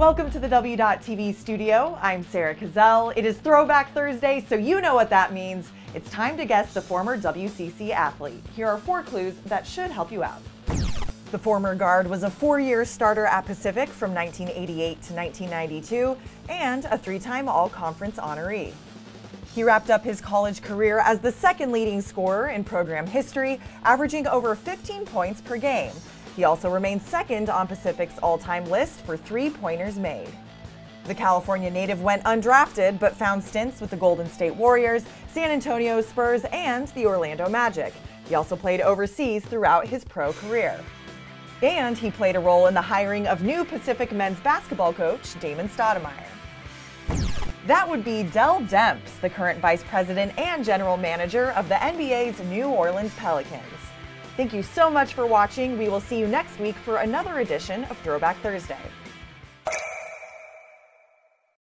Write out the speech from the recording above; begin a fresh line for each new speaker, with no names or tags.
Welcome to the W.TV studio. I'm Sarah Kezele. It is Throwback Thursday, so you know what that means. It's time to guess the former WCC athlete. Here are four clues that should help you out. The former guard was a four-year starter at Pacific from 1988 to 1992 and a three-time All-Conference honoree. He wrapped up his college career as the second leading scorer in program history, averaging over 15 points per game. He also remains second on Pacific's all-time list for three-pointers made. The California native went undrafted but found stints with the Golden State Warriors, San Antonio Spurs, and the Orlando Magic. He also played overseas throughout his pro career. And he played a role in the hiring of new Pacific men's basketball coach, Damon Stoudemire. That would be Dell Demps, the current vice president and general manager of the NBA's New Orleans Pelicans. Thank you so much for watching. We will see you next week for another edition of Throwback Thursday.